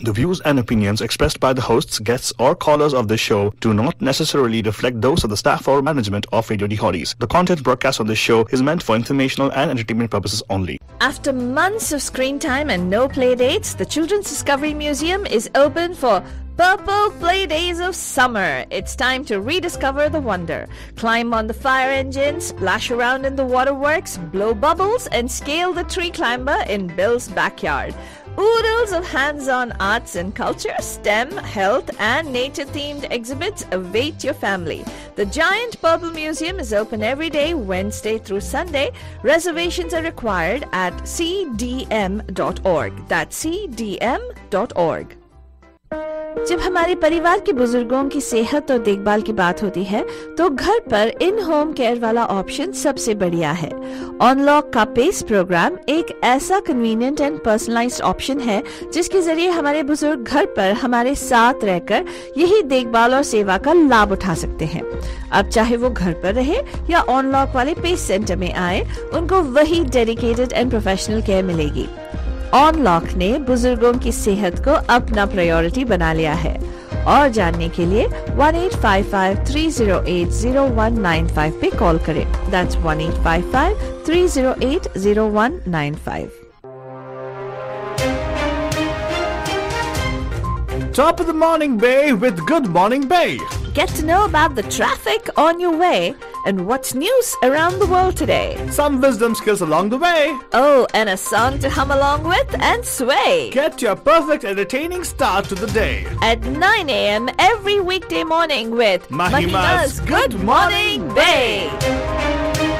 The views and opinions expressed by the hosts, guests, or callers of this show do not necessarily reflect those of the staff or management of Radio Hotties. The content broadcast on this show is meant for informational and entertainment purposes only. After months of screen time and no play dates, the Children's Discovery Museum is open for Purple Play Days of Summer. It's time to rediscover the wonder. Climb on the fire engine, splash around in the waterworks, blow bubbles, and scale the tree climber in Bill's backyard. Oodles of hands on arts and culture, STEM, health, and nature themed exhibits await your family. The Giant Purple Museum is open every day, Wednesday through Sunday. Reservations are required at cdm.org. That's cdm.org. जब हमारे परिवार के बुज़ुर्गों की सेहत और देखभाल की बात होती है तो घर पर इन होम केयर वाला ऑप्शन सबसे बढ़िया है। ऑनलॉक का पेस प्रोग्राम एक ऐसा कन्वीनियंट एंड पर्सनलाइज्ड ऑप्शन है, जिसके ज़रिए हमारे बुज़ुर्ग घर पर हमारे साथ रहकर यही देखभाल और सेवा का लाभ उठा सकते हैं। अब चाहे वो घर पर रहे या ऑनलॉक वाले पेस सेंटर में आए, उनको वही डेडिकेटेड एंड प्रोफेशनल केयर मिलेगी। ऑन लॉक ने बुज़ुर्गों की सेहत को अपना प्रायोरिटी बना लिया है। और जानने के लिए 1855-308-0195 पे कॉल करें। That's 1855-308-0195 Top of the morning bay with Good Morning Bay. Get to know about the traffic on your way and what's news around the world today. Some wisdom skills along the way. Oh, and a song to hum along with and sway. Get your perfect entertaining start to the day. At 9 a.m. every weekday morning with Mahima's Good Morning Bay.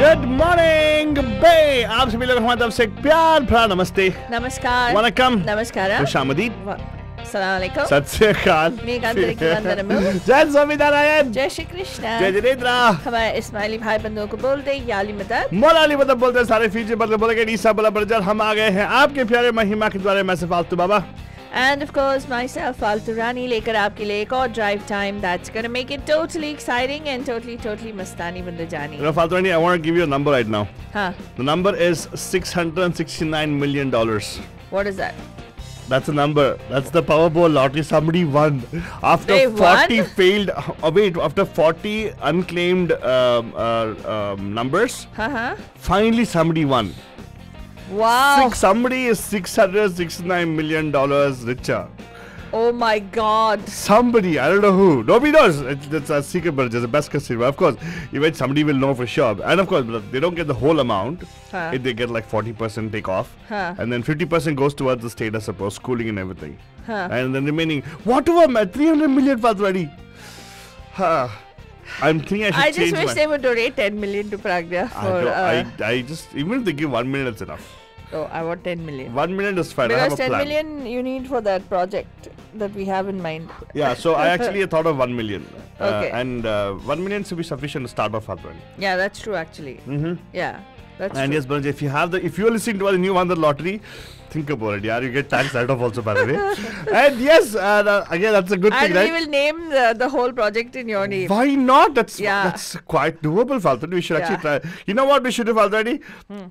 Good morning bay आप सभी लोग हमारे तरफ़ से प्यार भरा नमस्ते। नमस्कार। वनकम। नमस्कार। खुशामदीद। जय स्वामीनारायण। जय श्री कृष्ण। जय जिनेन्द्रा हमारे इस्माइली भाई बंधुओं को बोलते याली मदद। मौलाली मदद बोलते सारे फीचर बदल बोले ईसा बोला बर्जर हम आ गए हैं आपके प्यारे महिमा के द्वारा। मैं से फालतू बाबा। And of course, myself, Alturani, lekar aapke liye ek aur drive time. That's gonna make it totally exciting and totally, totally mastani bandarjani. You know, Alturani, I want to give you a number right now. Huh? The number is $669 million. What is that? That's a number. That's the Powerball lottery. Somebody won after they 40 won? failed. Oh wait, after 40 unclaimed um, uh, um, numbers. Uh-huh. Finally, somebody won. Wow. Six, somebody is $669 million richer. Oh my god. Somebody, I don't know who. Nobody knows. It's, it's a secret, but it's the best casino. Of course, eventually somebody will know for sure. And of course, they don't get the whole amount. Huh. If they get like 40% take off. Huh. And then 50% goes towards the state, I suppose, schooling and everything. Huh. And then remaining, whatever, 300 million Padwadi. Huh. I'm thinking I should I just wish my... they would donate 10 million to Pragya. For, I, uh, I, I just, even if they give 1 million, that's enough oh I want 10 million 1 million is fine. I have because a 10 plan. million you need for that project that we have in mind Yeah, so I actually thought of 1 million. Uh, Okay. And uh, 1 million should be sufficient to start off Fatwani. yeah that's true actually Mm-hmm. yeah that's And true. yes, Banaj, if you have the, if you're listening to the new one, the lottery, think about it. Yeah, you get tax write-off also, by the way. and yes, and, uh, again, that's a good and thing, right? we will name the, the whole project in your name Why not? That's Yeah. that's quite doable, Faltan. We should actually try. You know what we should do, Faltani?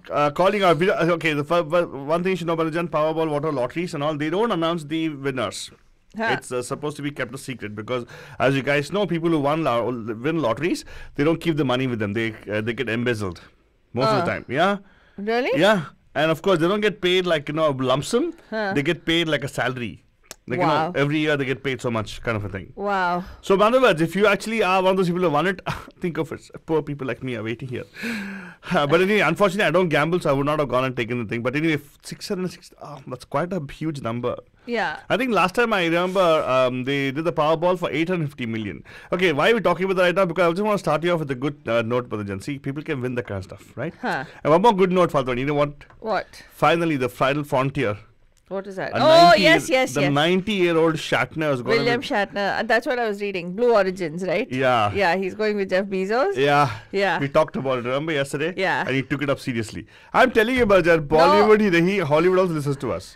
Uh, calling our video. Okay, the one thing you should know about the Powerball, Water lotteries, and all. They don't announce the winners. Huh. It's uh, supposed to be kept a secret because, as you guys know, people who won win lotteries, they don't keep the money with them. They uh, they get embezzled most of the Uh. time. Yeah. really Yeah, and of course they don't get paid like you know a lump sum. Huh. They get paid like a salary. Like you Wow. know, every year they get paid so much, kind of a thing. wow So, in other words, if you actually are one of those people who won it, think of it. Poor people like me are waiting here. but anyway, unfortunately, I don't gamble, so I would not have gone and taken the thing. But anyway, 660, oh, that's quite a huge number. Yeah I think last time I remember um, they did the Powerball for 850 million. Okay, why are we talking about that right now? Because I just want to start you off with a good uh, note, Patajan. See, people can win that kind of stuff, right? Huh. And one more good note, Falton. You know what? what Finally, the final frontier. what is that A oh 90 yes year- yes The 90 year old Shatner is going William Shatner and that's what I was reading Blue Origins right Yeah. yeah he's going with Jeff Bezos Yeah. Yeah. We talked about it, remember yesterday? Yeah. And he took it up seriously. I'm telling you, Bajar, Bollywood, he, he, Hollywood also listens to us.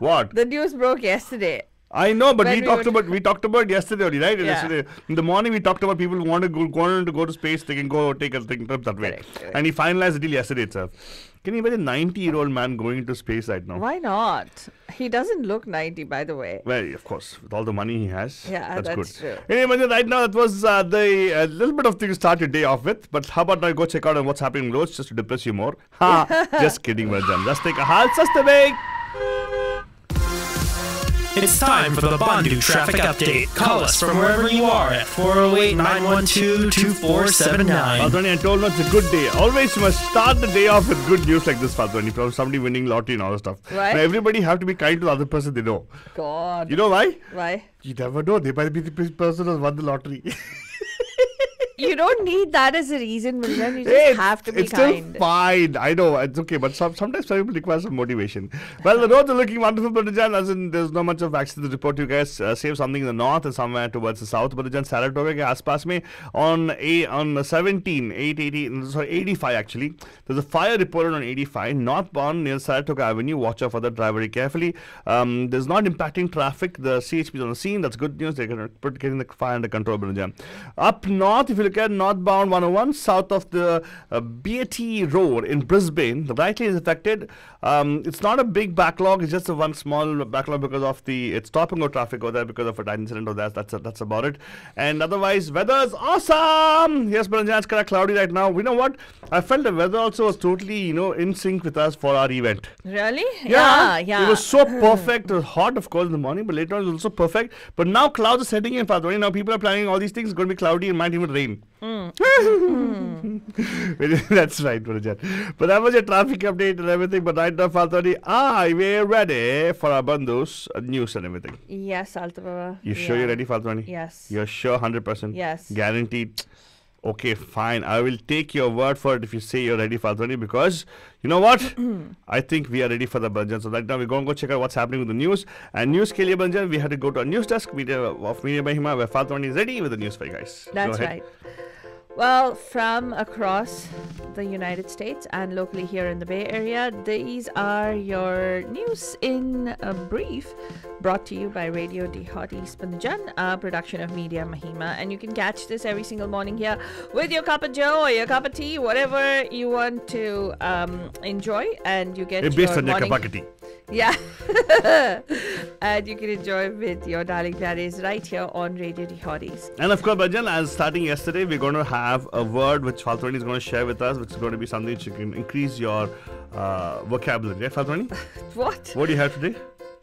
What? the news broke yesterday I know, but we we talked about we talked about yesterday only, right? Yeah. Yesterday in the morning we talked about people who want to go, want to go to space. They can go take a thing trip that way, Correct, correct. and he finalized the deal yesterday itself. Can you imagine a 90 year old man going into space right now? Why not? He doesn't look 90, by the way. Well, of course, with all the money he has. Yeah, that's, that's good. true. Anyway, right now that was uh, the uh, little bit of things to start your day off with. But how about now go check out on what's happening in roads just to depress you more? Ha! just kidding, Manjan. Just take a halt, just a break. It's time for the Bandu traffic update. Call us from wherever you are at 408 912 2479. Faltwani, I told you it's a good day. Always you must start the day off with good news like this, Faltwani, from somebody winning lottery and all that stuff. Right. Now, everybody have to be kind to the other person they know. God. You know why? Why? You never know. They might be the person who won the lottery. You don't need that as a reason, Milian. You just Hey, have to be it's kind. still fine. I know it's okay, but some, sometimes some people require some motivation. Well, the roads are looking wonderful, Badajan. As in, there's not much of accident to report. You guys uh, save something in the north and somewhere towards the south. Badajan, Saratoga के आसपास में on a on 17, 880, sorry 85 actually. There's a fire reported on 85 northbound near Saratoga Avenue. Watch out for that. Drive very carefully. Um, there's not impacting traffic. The CHP is on the scene. That's good news. They're gonna put getting the fire under control. Badajan. Up north, if you look at northbound 101 south of the uh, Beatty Road in Brisbane, the right lane is affected. Um, it's not a big backlog. It's just a one small backlog because of the it's stopping of traffic over there because of a tiny incident or that. That's that's about it. And otherwise, weather's awesome. Yes, but it's kind of cloudy right now. You know what? I felt the weather also was totally you know in sync with us for our event. Really? Yeah, yeah. It was so perfect. It was hot, of course, in the morning, but later on it was also perfect. But now clouds are setting in, Father. Now people are planning all these things. It's going to be cloudy and might even rain. That's right, Parajan. But that was your traffic update and everything. But right now, Father, ah, we're ready for our bandus, uh, news and everything. Yes, Altavava. You sure you're ready, Father? Yes. You're sure 100%? Yes. Guaranteed. Okay, fine. I will take your word for it if you say you're ready, for Fatwani, because you know what? I think we are ready for the Banjan. So right now we're going to go check out what's happening with the news. And news ke liye Banjan, we had to go to our news desk media, of Media Mahima where Fatwani is ready with the news for you guys. That's right. Well, from across the United States and locally here in the Bay Area, these are your news in a brief, brought to you by Radio D Hoti Spanjan, a production of Media Mahima. And you can catch this every single morning here with your cup of joe or your cup of tea, whatever you want to um, enjoy. And you get based your morning. Yeah. and you can enjoy with your darling planes right here on Radio Hotties. And of course, Banjan, as starting yesterday, we're going to have a word which Fatwani is going to share with us, which is going to be something which you can increase your uh, vocabulary. Right, Fatwani? What? what do you have today?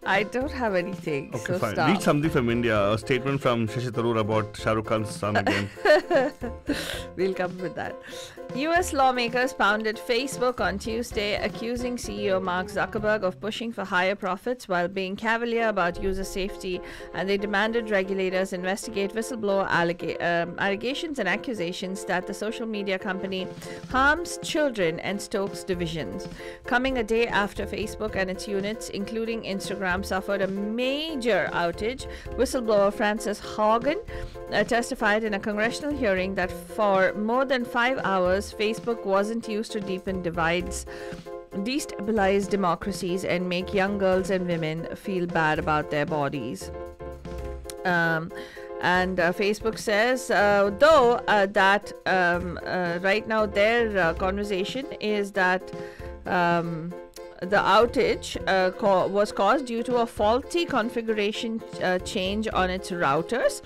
I don't have anything. Okay, so fine. stop. Read something from India. A statement from Shashi Tharoor about Shah Rukh Khan's son again. We'll come with that. US lawmakers pounded Facebook on Tuesday, accusing CEO Mark Zuckerberg of pushing for higher profits while being cavalier about user safety, and they demanded regulators investigate whistleblower allega- um, allegations and accusations that the social media company harms children and stokes divisions. Coming a day after Facebook and its units, including Instagram, suffered a major outage, whistleblower Frances Haugen uh, testified in a congressional hearing that for more than five hours, Facebook wasn't used to deepen divides, destabilize democracies, and make young girls and women feel bad about their bodies. Um, and uh, Facebook says, uh, though, uh, that um, uh, right now their uh, conversation is that um, the outage uh, co- was caused due to a faulty configuration uh, change on its routers.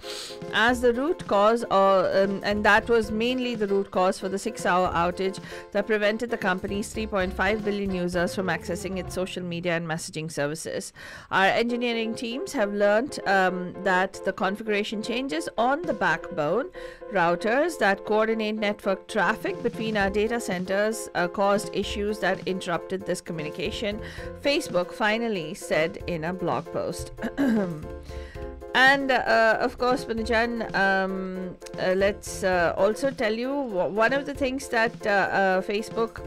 As the root cause uh, um, and that was mainly the root cause for the six hour outage that prevented the company's 3.5 billion users from accessing its social media and messaging services. Our engineering teams have learned um, that the configuration changes on the backbone routers that coordinate network traffic between our data centers uh, caused issues that interrupted this communication facebook finally said in a blog post. And uh, of course Banajan, um, uh, let's uh, also tell you one of the things that uh, uh, facebook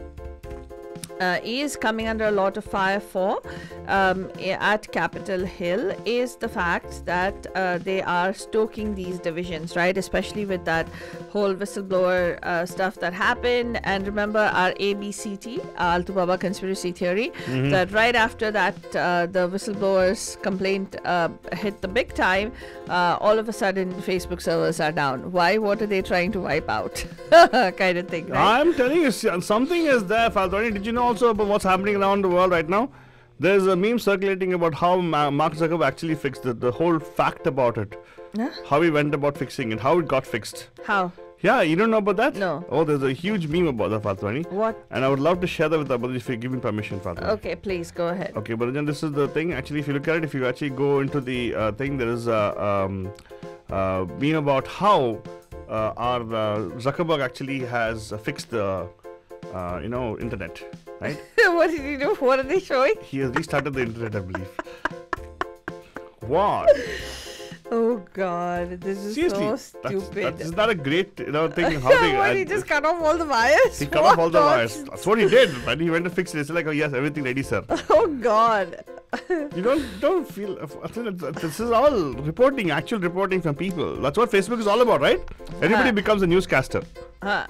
uh, is coming under a lot of fire for um, at Capitol Hill is the fact that uh, they are stoking these divisions, right? Especially with that whole whistleblower uh, stuff that happened. And remember our ABCT, Altu Baba conspiracy theory, that right after that, uh, the whistleblowers complaint uh, hit the big time, uh, all of a sudden Facebook servers are down. Why? What are they trying to wipe out? kind of thing, right? I'm telling you, something is there, Faltoni. Did you know also about what's happening around the world right now? There's a meme circulating about how Ma- Mark Zuckerberg actually fixed it, the whole fact about it. Huh? How he went about fixing it, how it got fixed. How? Yeah, you don't know about that? No. Oh, there's a huge meme about that, Faltoni. What? And I would love to share that with everybody if you give me permission, Faltoni. Okay, please go ahead. Okay, but then this is the thing. Actually, if you look at it, if you actually go into the uh, thing, there is a um, uh, meme about how uh, our uh, Zuckerberg actually has uh, fixed the, uh, you know, internet, right? what did he do? What are they showing? he has restarted the internet, I believe. What? Oh God, this is Seriously, so stupid. that is not a great, you know, thing. How they what, I- he just cut off all the wires? he cut off all the wires. That's what he did. When he went to fix it, it's like, oh yes, everything ready, sir. Oh God. You don't don't feel. Think that This is all reporting, actual reporting from people. That's what Facebook is all about, right? Everybody becomes a newscaster. Huh.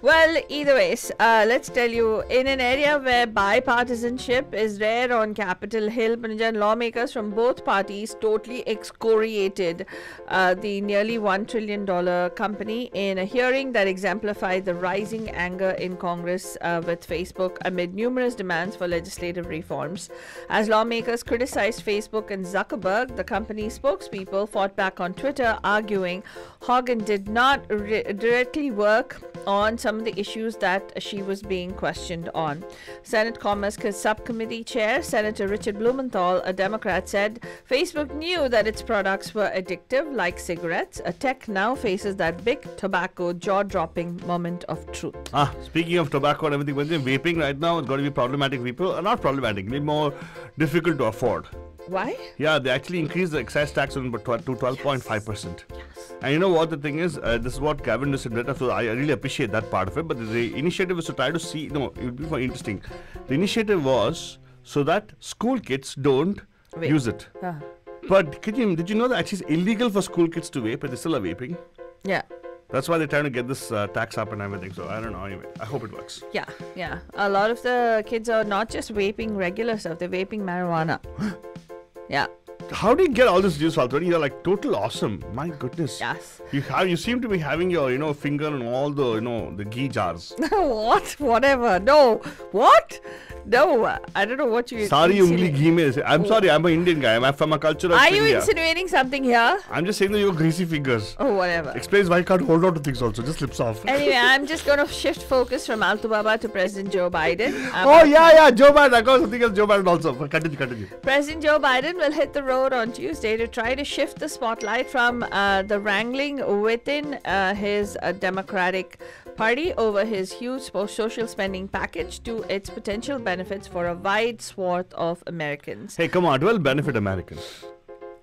Well, either ways, uh, let's tell you, in an area where bipartisanship is rare on Capitol Hill, Punjaban lawmakers from both parties totally excoriated uh, the nearly $1 trillion company in a hearing that exemplified the rising anger in Congress uh, with Facebook amid numerous demands for legislative reforms. As lawmakers criticized Facebook and Zuckerberg, the company's spokespeople fought back on Twitter, arguing Haugen did not re- directly work on some of the issues that she was being questioned on. Senate Commerce Subcommittee Chair Senator Richard Blumenthal, a Democrat, said Facebook knew that its products were addictive, like cigarettes. A tech now faces that big tobacco jaw dropping moment of truth. Ah, speaking of tobacco and everything, vaping right now, it's going to be problematic. People not problematic, more difficult to afford. Why? Yeah, they actually increased the excise tax on but 12 to 12.5 percent. Yes. And you know what the thing is? Uh, this is what Gavin Newsom did. So I really appreciate that part of it. But the initiative is to try to see. No, it would be more interesting. The initiative was so that school kids don't Vape. use it. Uh, But could you, did you know that actually it's illegal for school kids to vape, but they still are vaping? yeah. That's why they're trying to get this uh, tax up and everything. So I don't know. Anyway, I hope it works. Yeah, yeah. A lot of the kids are not just vaping regular stuff, they're vaping marijuana. yeah, How do you get all this juice, Faltoni? You're like total awesome. My goodness. yes. You have you seem to be having your you know finger in all the you know the ghee jars. what? Whatever. No. What? No. I don't know what you. Sorry, ungli ghee mein. I'm sorry, I'm an Indian guy. I'm from a culture of Are you India. insinuating something here? I'm just saying that you have greasy fingers. Oh, whatever. Explains why you can't hold on to things also. Just slips off. Anyway, I'm just going to shift focus from Altubaba to President Joe Biden. Um, Oh yeah, yeah, Joe Biden. I got something else. Joe Biden also. Continue, continue. President Joe Biden will hit the road on Tuesday to try to shift the spotlight from uh, the wrangling within uh, his uh, Democratic Party over his huge social spending package to its potential benefits for a wide swath of Americans. Hey, come on. It will benefit Americans.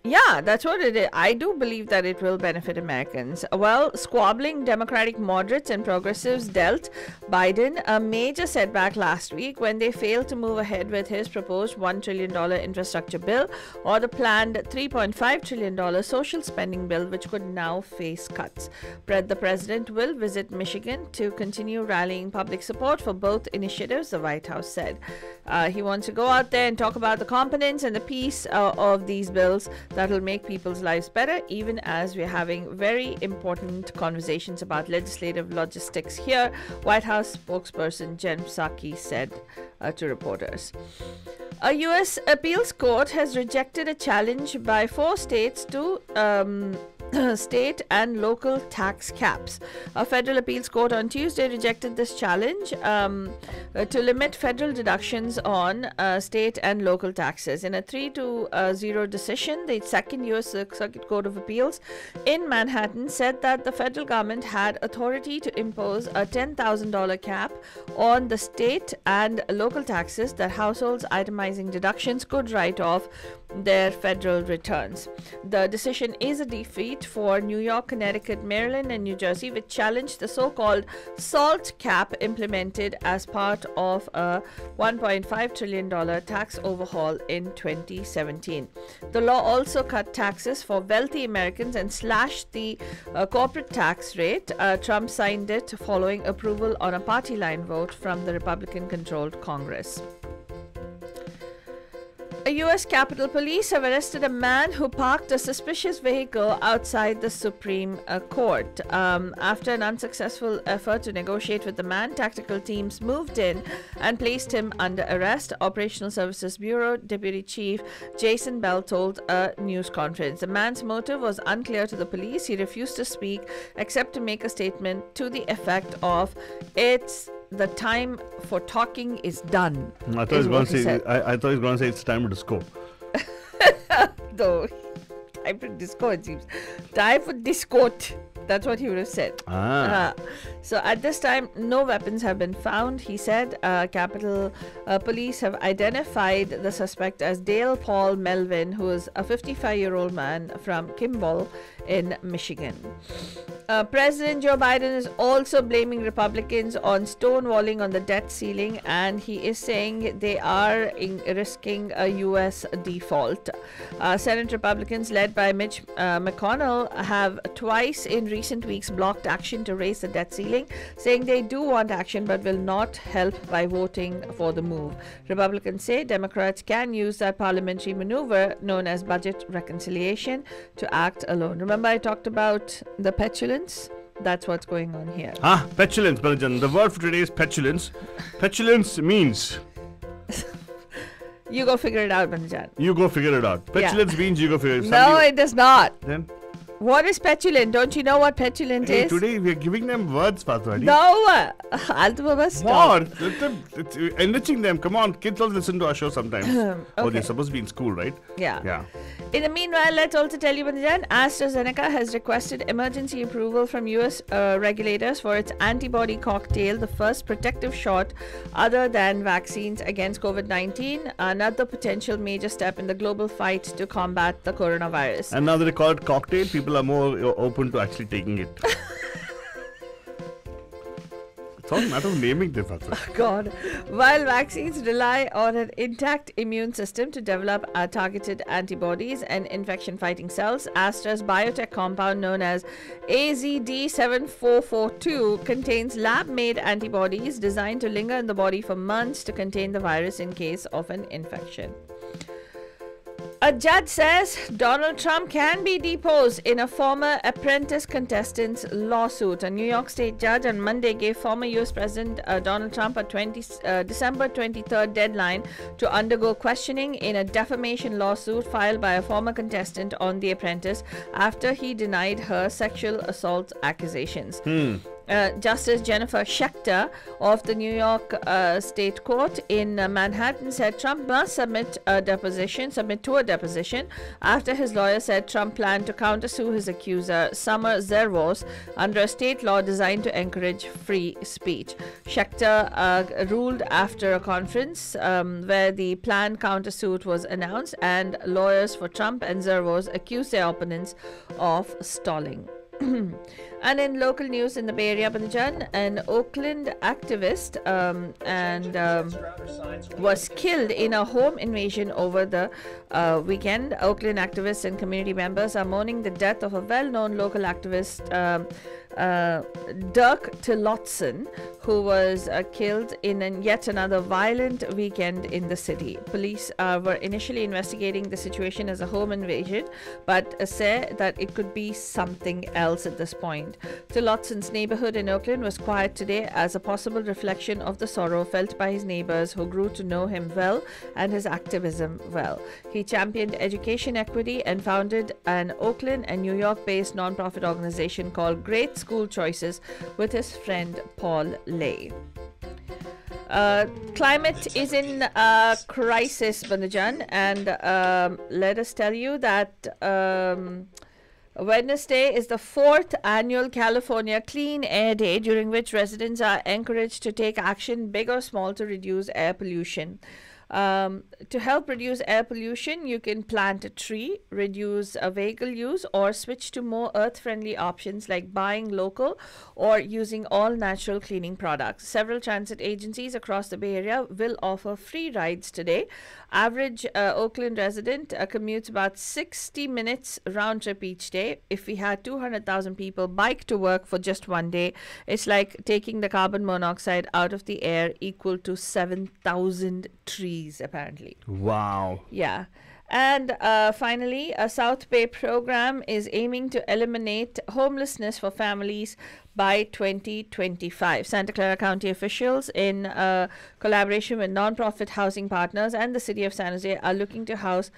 Yeah, that's what it is. I do believe that it will benefit Americans. Well, squabbling Democratic moderates and progressives dealt Biden a major setback last week when they failed to move ahead with his proposed $1 trillion infrastructure bill or the planned $3.5 trillion social spending bill, which could now face cuts. The president, will visit Michigan to continue rallying public support for both initiatives, the White House said. Uh, he wants to go out there and talk about the components and the piece uh, of these bills that will make people's lives better, even as we're having very important conversations about legislative logistics here, White House spokesperson Jen Psaki said uh, to reporters. A U.S. appeals court has rejected a challenge by four states to um, state and local tax caps. A federal appeals court on Tuesday rejected this challenge um, uh, to limit federal deductions on uh, state and local taxes. In a 3 to uh, 0 decision, the second U.S. Circuit Court of Appeals in Manhattan said that the federal government had authority to impose a $10,000 cap on the state and local taxes that households itemizing deductions could write off their federal returns. The decision is a defeat for New York, Connecticut, Maryland, and New Jersey, which challenged the so called SALT cap implemented as part of a $1.5 trillion tax overhaul in 2017. The law also cut taxes for wealthy Americans and slashed the uh, corporate tax rate. Uh, Trump signed it following approval on a party line vote from the Republican controlled Congress. A U.S. Capitol Police have arrested a man who parked a suspicious vehicle outside the Supreme uh, Court. Um, after an unsuccessful effort to negotiate with the man, tactical teams moved in and placed him under arrest. Operational Services Bureau Deputy Chief Jason Bell told a news conference. The man's motive was unclear to the police. He refused to speak except to make a statement to the effect of, It's the time for talking is done. I thought he was going to say. I, I thought he was going to say it's time to disco. Though, time for disco, it seems. Time for discord. That's what he would have said. Ah. Uh, so at this time, no weapons have been found. He said uh, Capitol uh, Police have identified the suspect as Dale Paul Melvin, who is a 55 year old man from Kimball in Michigan. Uh, President Joe Biden is also blaming Republicans on stonewalling on the debt ceiling, and he is saying they are in risking a U.S. default. Uh, Senate Republicans, led by Mitch uh, McConnell, have twice in recent weeks blocked action to raise the debt ceiling, saying they do want action but will not help by voting for the move. Republicans say Democrats can use that parliamentary maneuver known as budget reconciliation to act alone. Remember, I talked about the petulance? That's what's going on here. Ah, petulance, Balajan. The word for today is petulance. Petulance means You go figure it out, Banjan. you go figure it out. Yeah. Petulance means you go figure it out. No, it does not. Then, What is petulant? Don't you know what petulant hey, is? today we are giving them words, Pathwadi. No, Alto Baba, stop. More. Let them, it's enriching them. Come on, kids also listen to our show sometimes. okay. Oh, they're supposed to be in school, right? Yeah. Yeah. In the meanwhile, let's also tell you, Banjan, AstraZeneca has requested emergency approval from US uh, regulators for its antibody cocktail, the first protective shot other than vaccines against COVID 19, another potential major step in the global fight to combat the coronavirus. And now they call it cocktail, people are more open to actually taking it. it's all a matter of naming them, Pathwadi. Oh, God. While vaccines rely on an intact immune system to develop targeted antibodies and infection fighting cells, Astra's biotech compound known as AZD7442 contains lab made antibodies designed to linger in the body for months to contain the virus in case of an infection. A judge says Donald Trump can be deposed in a former apprentice contestant's lawsuit. A New York State judge on Monday gave former U.S. President uh, Donald Trump a 20, uh, December 23rd deadline to undergo questioning in a defamation lawsuit filed by a former contestant on The Apprentice after he denied her sexual assault accusations. Uh, Justice Jennifer Schecter of the New York uh, State Court in uh, Manhattan said Trump must submit a deposition, submit to a deposition, after his lawyer said Trump planned to countersue his accuser, Summer Zervos, under a state law designed to encourage free speech. Schecter uh, ruled after a conference um, where the planned countersuit was announced, and lawyers for Trump and Zervos accused their opponents of stalling. and in local news in the Bay Area, Banjan, an Oakland activist um, and um, was killed in a home invasion over the uh, weekend. Oakland activists and community members are mourning the death of a well-known local activist. Um, uh, Dirk Tillotson, who was uh, killed in an yet another violent weekend in the city. Police uh, were initially investigating the situation as a home invasion, but uh, say that it could be something else at this point. Tillotson's neighborhood in Oakland was quiet today as a possible reflection of the sorrow felt by his neighbors who grew to know him well and his activism well. He championed education equity and founded an Oakland and New York based nonprofit organization called Great School Choices with his friend Paul Lay. Uh, climate is in a crisis, Bandajan, and um, let us tell you that um, Wednesday is the fourth annual California Clean Air Day, during which residents are encouraged to take action, big or small, to reduce air pollution. Um, to help reduce air pollution, you can plant a tree, reduce a vehicle use, or switch to more earth friendly options like buying local or using all natural cleaning products. Several transit agencies across the Bay Area will offer free rides today. Average uh, Oakland resident uh, commutes about 60 minutes round trip each day. If we had 200,000 people bike to work for just one day, it's like taking the carbon monoxide out of the air equal to 7,000 trees, apparently. Wow. Yeah. And uh, finally, a South Bay program is aiming to eliminate homelessness for families by 2025. Santa Clara County officials, in uh, collaboration with nonprofit housing partners and the city of San Jose, are looking to house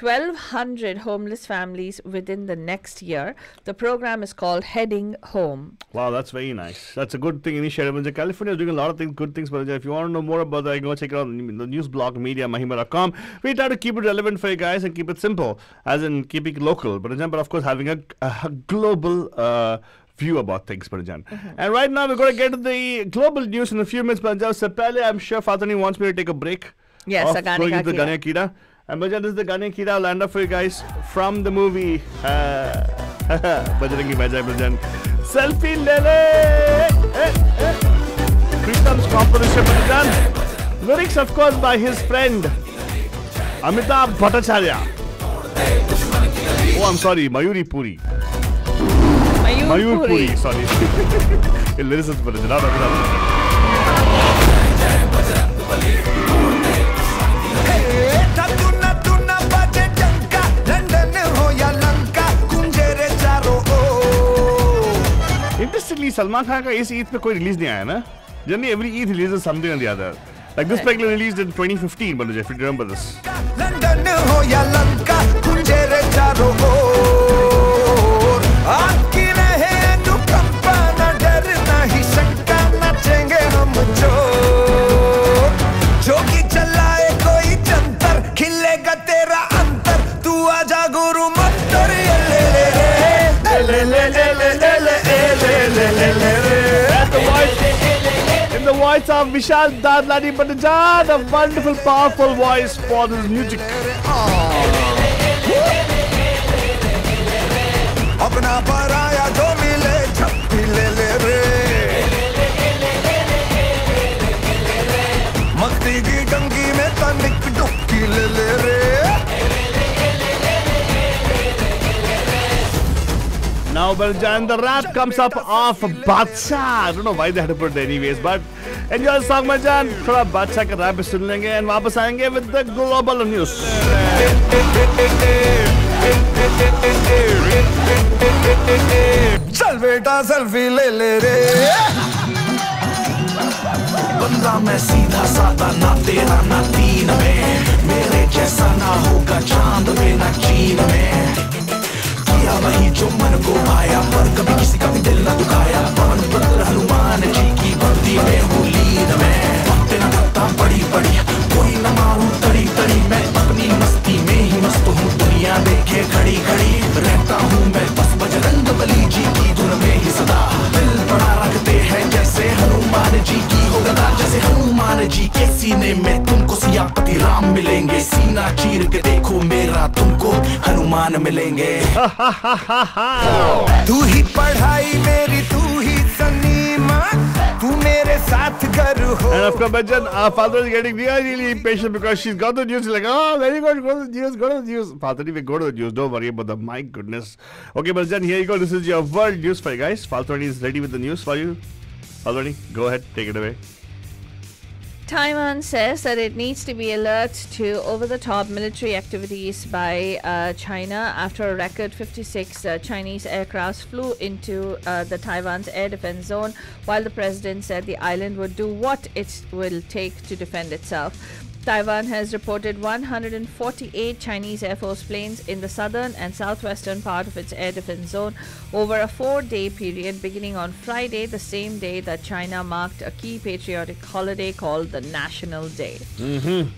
1,200 homeless families within the next year. The program is called Heading Home. Wow, that's very nice. That's a good thing initiative. California is doing a lot of things, good things. But if you want to know more about that, go check it out on the news blog media mahima.com. We try to keep it relevant for you guys and keep it simple, as in keeping it local. But, but of course, having a, a global. Uh, view about things, Parajan. Mm-hmm. And right now, we're going to get to the global news in a few minutes. Parajan, so I'm sure Fatani wants me to take a break. Yes, of going into the Gane Kida. And Bajan, this is the Gane Kida. Land up for you guys from the movie. Uh, Bajrangi Bhaijaan Bajan. Selfie Lele! Pritam's composition, Bajan. Lyrics, of course, by his friend Amitabh Bhattacharya. Oh, I'm sorry, Mayuri Puri. Mayur, Mayur Puri. Puri, sorry. Lyricist Bajan. Salman Khan का इस ईद पे कोई release नहीं आया ना? Generally every Eid release something on the other like this pack release in 2015 but Jeff remember this London हो या लंका कुंजे रे चारों ओर। रहे voice of Vishal Dadlani Banuja, a wonderful, powerful voice for this music. अपना पराया जो मिले झप्पी ले ले रे मस्ती की डंगी में तनिक डुबकी ले ले रे Now, Banuja, and the rap comes up off Badsha. I don't know why they had to put it anyways, but the song, Banuja. थोड़ा बादशाह का भी सुन लेंगे and वापस आएँगे with the global news. चल बेटा सेल्फी ले ले रे बंदा मैं सीधा साधा ना तेरा ना तीन में मेरे जैसा ना होगा चाँद में ना चीन में किया वही जो मन को आया पर कभी किसी का भी दिल न दुखाया। पवन पुत्र हनुमान जी की भक्ति में हूँ लीन में। पड़ी न करता बड़ी बड़ी, कोई न मारू तड़ी तड़ी। मैं अपनी मस्ती में ही मस्त हूँ, दुनिया देखे खड़ी खड़ी। रहता हूँ मैं बस बजरंग बली जी की धुन में ही सदा। दिल जैसे हनुमान जी की हो गदा जैसे हनुमान जी के सीने में तुमको सियापति राम मिलेंगे सीना चीर के देखो मेरा तुमको हनुमान मिलेंगे तू ही पढ़ाई मेरी तू ही सनीमा तू मेरे साथ घर हो And of course, Bajan, our father is getting really, really impatient because she's got the news. She's like, oh, very good, go to the news, go to the news. Father, we go to the news. Don't worry about the. My goodness. Okay, Bajan, here you go. This is your world news for you guys. Faltoni is ready with the news for you. Faltoni, go ahead, take it away. Taiwan says that it needs to be alert to over the top military activities by uh, China after a record 56 uh, Chinese aircrafts flew into uh, the Taiwan's air defense zone, while the president said the island would do what it will take to defend itself. Taiwan has reported 148 Chinese Air Force planes in the southern and southwestern part of its air defense zone over a four day period beginning on Friday, the same day that China marked a key patriotic holiday called the National Day.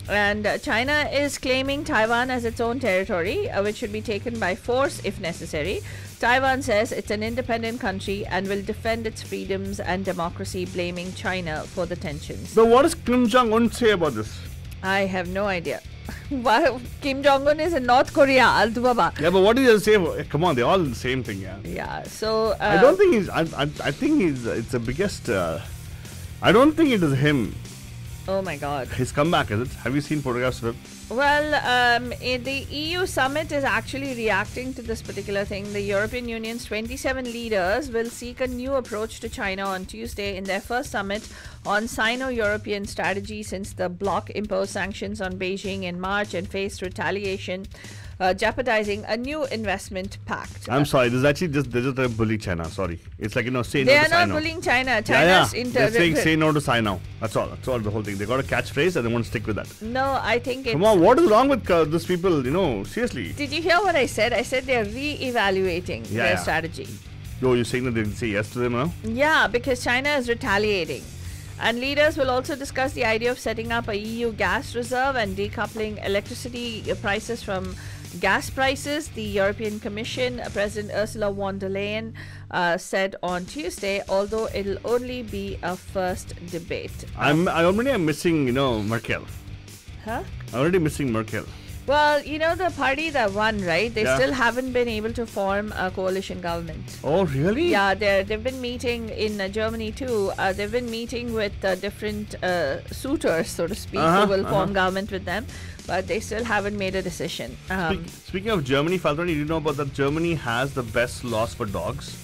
And uh, China is claiming Taiwan as its own territory, uh, which should be taken by force if necessary. Taiwan says it's an independent country and will defend its freedoms and democracy, blaming China for the tensions. So, what does Kim Jong un say about this? I have no idea. Why Kim Jong Un is in North Korea, Altu Baba. Yeah, but what did you say? Eh, Come on, they're all the same thing, yeah. Yeah, so. Uh, I don't think he's. I, I, I think he's. It's the biggest. Uh, I don't think it is him. Oh my god. His comeback is it? Have you seen photographs of him? Well, um, eh, the EU summit is actually reacting to this particular thing. The European Union's 27 leaders will seek a new approach to China on Tuesday in their first summit on Sino European strategy since the bloc imposed sanctions on Beijing in March and faced retaliation, uh, jeopardizing a new investment pact. I'm sorry. This is actually just they're just trying to bully China. Sorry. It's like you know say they no They are not bullying China. Yeah, China's yeah. inter- They're saying say no to Sino. That's all. That's all. The whole thing. They got a catchphrase and they want to stick with that. No, I think it's. Come on, what is wrong with uh, these people? You know, seriously. Did you hear what I said? I said they're re-evaluating Yeah, their yeah. strategy. Yo, you're saying that they didn't say yes to them now? Yeah, because China is retaliating. And leaders will also discuss the idea of setting up a EU gas reserve and decoupling electricity prices from gas prices. The European Commission uh, President Ursula von der Leyen uh, said on Tuesday, although it'll only be a first debate. I'm. I already am missing. You know, Merkel. Huh? I'm already missing Merkel. Well, you know the party that won, right? They Yeah. still haven't been able to form a coalition government. Oh, really? Yeah, they're, they've been meeting in uh, Germany too. Uh, they've been meeting with uh, different uh, suitors, so to speak, Uh-huh, who will form uh-huh. government with them, but they still haven't made a decision. Um, Speak, speaking of Germany, Falcon, you know about that? Germany has the best laws for dogs.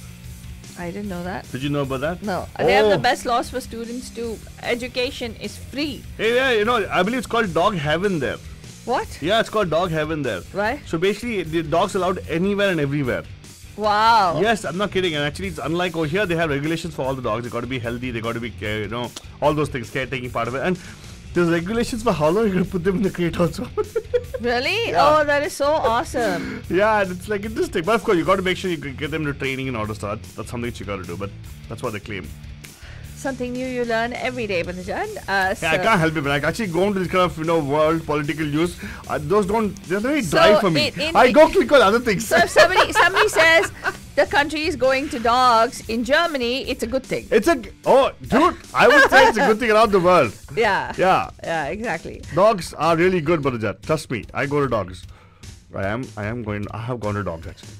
I didn't know that. Did you know about that? No, they have the Oh. best laws for students too. Education is free. Hey, yeah, you know, I believe it's called dog heaven there. What? Yeah, it's called dog heaven there. Right? So basically, the dogs allowed anywhere and everywhere. Wow. Yes, I'm not kidding. And actually, it's unlike over here. They have regulations for all the dogs. They got to be healthy. They got to be, you know, all those things, caretaking part of it. And there's regulations for how long you're gonna put them in the crate also. Really? Yeah. Oh, that is so awesome. yeah, and it's like interesting. But of course, you got to make sure you can get them to training and all the stuff. That's something that you got to do. But that's what they claim. Something new you learn every day, Bandajan. Uh, Yeah, I can't help it. But like actually going to this kind of you know world political news, uh, those don't they're very So dry for me. in- in I go click on other things. So if somebody somebody says the country is going to dogs in Germany, it's a good thing. it's a oh dude, I would say it's a good thing around the world. Yeah. Yeah, Yeah, exactly. dogs are really good, Baraja. Trust me, I go to dogs. I am I am going. I have gone to dogs actually.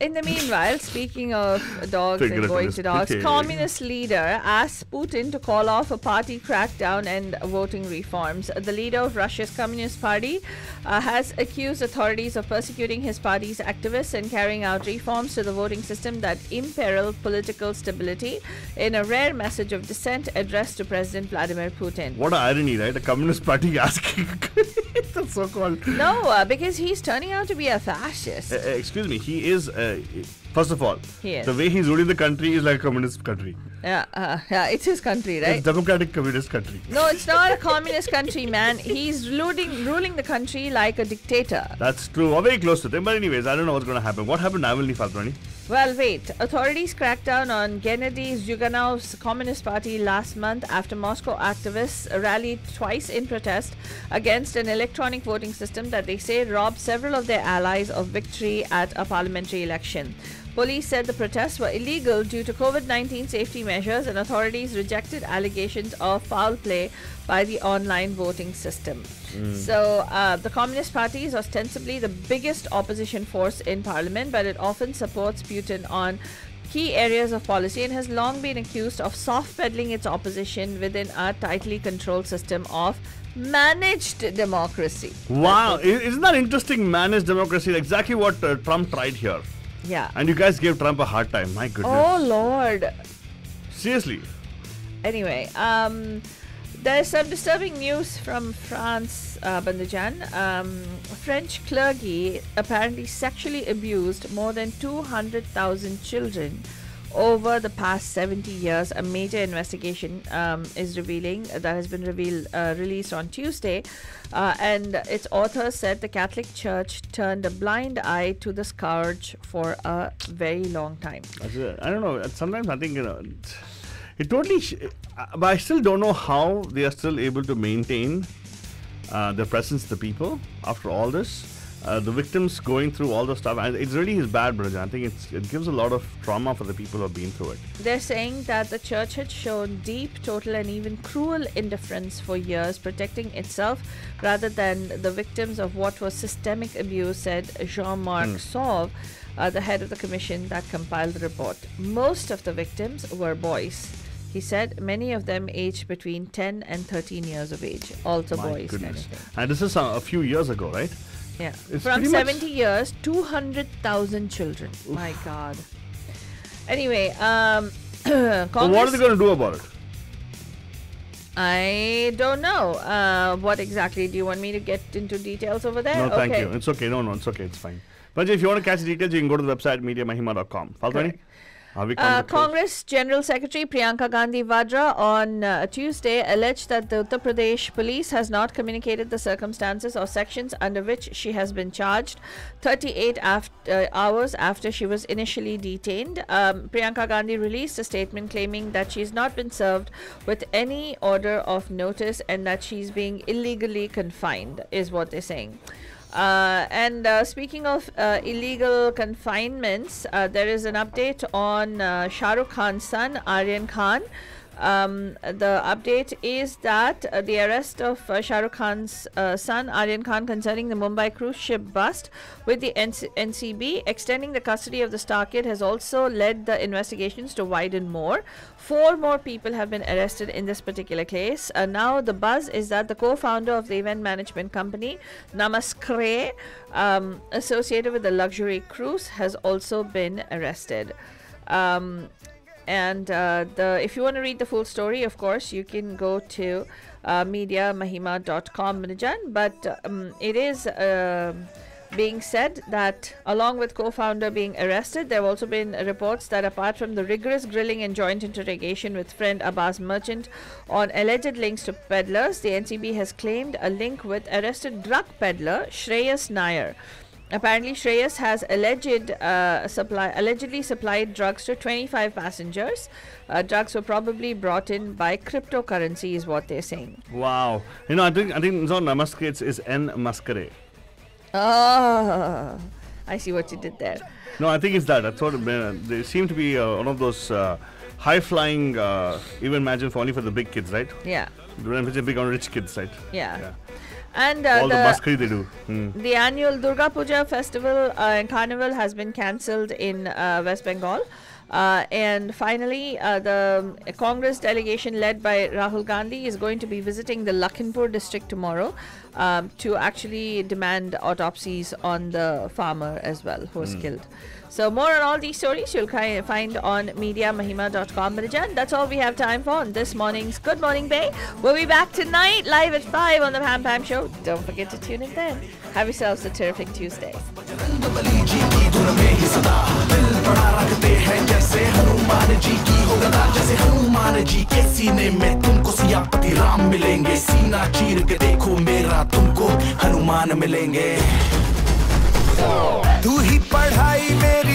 In the meanwhile, speaking of dogs and going to dogs, communist leader asks Putin to call off a party crackdown and voting reforms. The leader of Russia's Communist Party uh, has accused authorities of persecuting his party's activists and carrying out reforms to the voting system that imperil political stability in a rare message of dissent addressed to President Vladimir Putin. What an irony, right? The Communist Party asking. That's so called. No, uh, because he's turning out to be a fascist. Uh, uh, excuse me, he is. Uh, first of all, He the way he's ruling the country is like a communist country. Yeah, uh, yeah, it's his country, right? It's democratic communist country. No, it's not a communist country, man. He's ruling ruling the country like a dictator. That's true. Or very close to them. But anyways, I don't know what's going to happen. What happened to Faltrani? Well, wait. Authorities cracked down on Gennady Zyuganov's Communist Party last month after Moscow activists rallied twice in protest against an electronic voting system that they say robbed several of their allies of victory at a parliamentary election. Police said the protests were illegal due to COVID 19 safety measures, and authorities rejected allegations of foul play by the online voting system. So, uh, the Communist Party is ostensibly the biggest opposition force in parliament, but it often supports Putin on key areas of policy and has long been accused of soft peddling its opposition within a tightly controlled system of managed democracy. Wow, isn't that interesting? Managed democracy, exactly what uh, Trump tried here. Yeah. And you guys gave Trump a hard time. My goodness. Oh, Lord. Seriously. Anyway, um, there's some disturbing news from France, uh, Bandajan. Um, French clergy apparently sexually abused more than 200,000 children over the past 70 years. A major investigation um, is revealing that has been revealed uh, released on Tuesday, uh, and its author said the Catholic Church turned a blind eye to the scourge for a very long time. I don't know. Sometimes I think, you know, it totally. Uh, but I still don't know how they are still able to maintain uh, their presence to the people after all this. Uh, the victims going through all the stuff, and it's really is bad, Brajan. I think it's, it gives a lot of trauma for the people who have been through it. They're saying that the church had shown deep, total, and even cruel indifference for years, protecting itself rather than the victims of what was systemic abuse, said Jean Marc Sauve, uh, the head of the commission that compiled the report. Most of the victims were boys. He said many of them aged between 10 and 13 years of age, also My boys. goodness. And this is uh, a few years ago, right? Yeah. It's From pretty much- 70 years, 200,000 children. My God. Anyway, um, So what are they going to do about it? I don't know. Uh, what exactly? Do you want me to get into details over there? No, thank okay. you. It's okay. No, no, it's okay. It's fine. But if you want to catch the details, you can go to the website mediamahima.com. Faltani? Correct. Have we Uh, come to close? Congress General Secretary Priyanka Gandhi Vadra on uh, Tuesday alleged that the Uttar Pradesh police has not communicated the circumstances or sections under which she has been charged 38 af- uh, hours after she was initially detained. Um, Priyanka Gandhi released a statement claiming that she's not been served with any order of notice and that she's being illegally confined, is what they're saying. Uh, and uh, speaking of uh, illegal confinements, uh, there is an update on uh, Shah Rukh Khan's son, Aryan Khan. Um, the update is that uh, the arrest of uh, Shah Rukh Khan's uh, son, Aryan Khan, concerning the Mumbai cruise ship bust with the NC- NCB, extending the custody of the star kid, has also led the investigations to widen more. Four more people have been arrested in this particular case. Uh, now, the buzz is that the co founder of the event management company, Namascray, um, associated with the luxury cruise, has also been arrested. Um, and uh, the if you want to read the full story, of course, you can go to uh, mediamahima.com. But um, it is um being said that along with co-founder being arrested, there have also been reports that apart from the rigorous grilling and joint interrogation with friend Arbaaz Merchant on alleged links to peddlers, the NCB has claimed a link with arrested drug peddler Shreyas Nair. Apparently, Shreyas has alleged uh, supply allegedly supplied drugs to 25 passengers. Uh, drugs were probably brought in by cryptocurrency, is what they're saying. Wow. You know, I think I think it's not Namaskar, it's, it's N Maskare. Oh, I see what you did there. No, I think it's that. That's what uh, they seem to be uh, one of those uh, high flying uh, even imagine for only for the big kids, right? Yeah, it's big on rich kids, right? yeah. Yeah. And uh, All the, the, they do. Hmm. the annual Durga Puja festival uh, and carnival has been cancelled in uh, West Bengal. Uh, and finally, uh, the Congress delegation led by Rahul Gandhi is going to be visiting the Lakhimpur district tomorrow um, to actually demand autopsies on the farmer as well who was killed. So, more on all these stories you'll ki- find on mediamahima.com. Manajan, that's all we have time for on this morning's Good Morning Bay. We'll be back tonight live at 5 on the Pam Pam Show. Don't forget to tune in then. Have yourselves a terrific Tuesday. गदा जैसे हनुमान जी के सीने में तुमको सियापति राम मिलेंगे। सीना चीर के देखो मेरा तुमको हनुमान मिलेंगे। तू ही पढ़ाई मेरी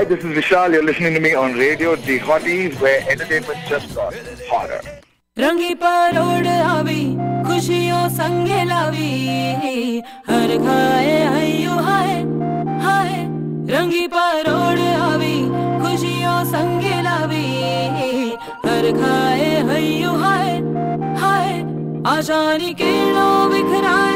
Hi, this is Vishal. You're listening to me on Radio The Hotties, where entertainment just got hotter. रंगी परोड़ आवी खुशियों संगे लावी हर खाए हयो हाय हाय रंगी परोड़ आवी खुशियों संगे लावी हर खाए हयो हाय हाय आशानी केड़ो बिखराए